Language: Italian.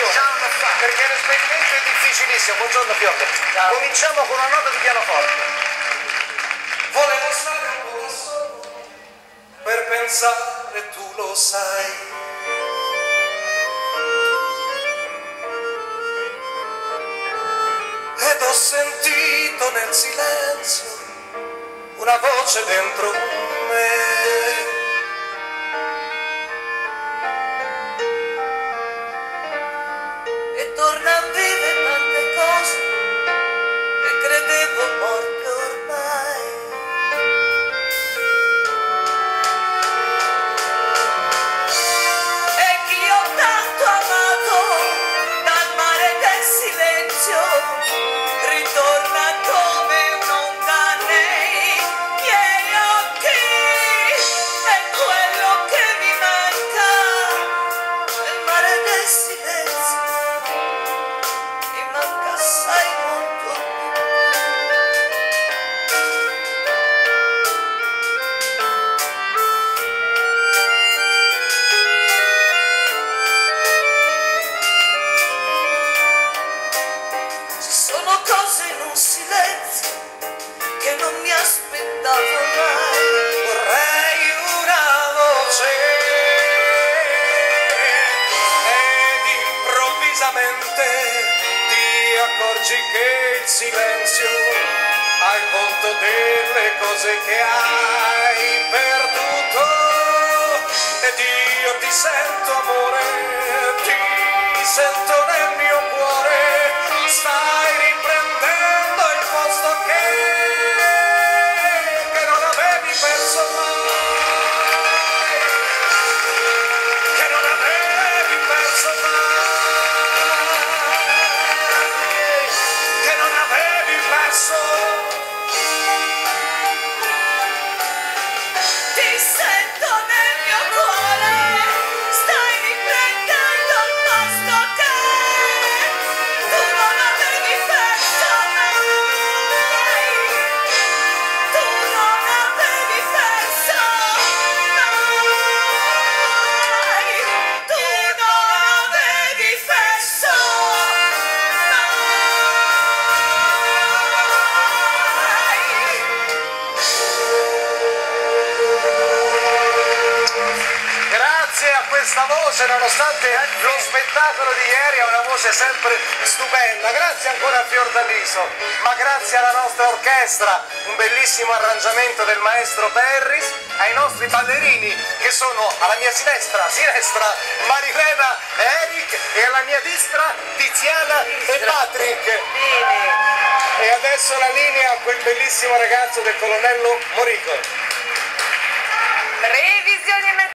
attenzione, perché l'esperimento è difficilissimo. Buongiorno Piotr. Cominciamo con una nota di pianoforte. Volevo stare un po' da solo per pensare, tu lo sai. Ed ho sentito nel silenzio una voce dentro me. E improvvisamente ti accorgi che il silenzio ha il volto delle cose che hai perduto. Ed io ti sento amore, ti sento nel mio cuore, stai riprendendo il posto che, che non avevi perso mai, che non avevi perso mai, voce, nonostante lo spettacolo di ieri, è una voce sempre stupenda. Grazie ancora a Fiordaliso, ma grazie alla nostra orchestra, un bellissimo arrangiamento del maestro Perris, ai nostri ballerini che sono alla mia sinistra, sinistra Marilena e Eric e alla mia destra Tiziana e Patrick. E adesso la linea a quel bellissimo ragazzo del colonnello Morico.